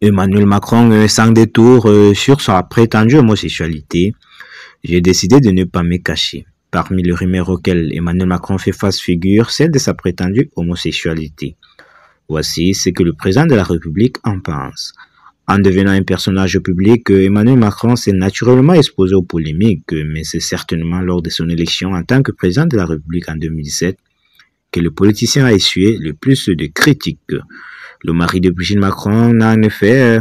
Emmanuel Macron euh, sans détour euh, sur sa prétendue homosexualité, j'ai décidé de ne pas me cacher. Parmi les rumeurs auxquelles Emmanuel Macron fait face figure celle de sa prétendue homosexualité. Voici ce que le président de la République en pense. En devenant un personnage public, Emmanuel Macron s'est naturellement exposé aux polémiques, mais c'est certainement lors de son élection en tant que président de la République en 2017 que le politicien a essuyé le plus de critiques. Le mari de Brigitte Macron n'a en effet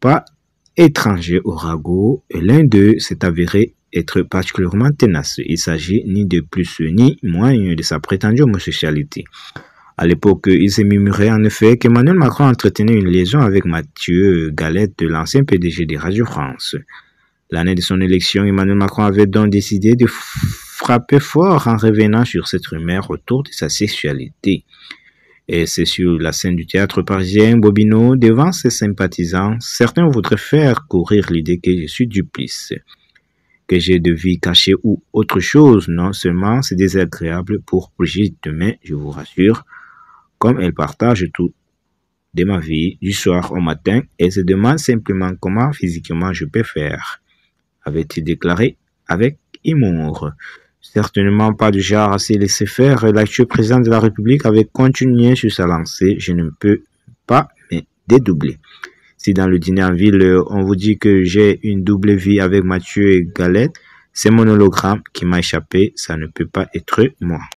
pas étranger au ragot et l'un d'eux s'est avéré être particulièrement tenace. Il s'agit ni de plus ni moins de sa prétendue homosexualité. À l'époque, il s'est murmuré en effet qu'Emmanuel Macron entretenait une liaison avec Mathieu Galette, l'ancien PDG de Radio France. L'année de son élection, Emmanuel Macron avait donc décidé de frapper fort en revenant sur cette rumeur autour de sa sexualité. Et c'est sur la scène du théâtre parisien Bobino, devant ses sympathisants, certains voudraient faire courir l'idée que je suis duplice, que j'ai de vie cachée ou autre chose. Non seulement c'est désagréable pour Brigitte, mais je vous rassure, comme elle partage tout de ma vie du soir au matin, elle se demande simplement comment physiquement je peux faire, avait-il déclaré avec humour certainement pas du genre à se laisser faire. L'actuel président de la République avait continué sur sa lancée. Je ne peux pas me dédoubler. Si dans le dîner en ville, on vous dit que j'ai une double vie avec Mathieu et Galette, c'est mon hologramme qui m'a échappé. Ça ne peut pas être moi.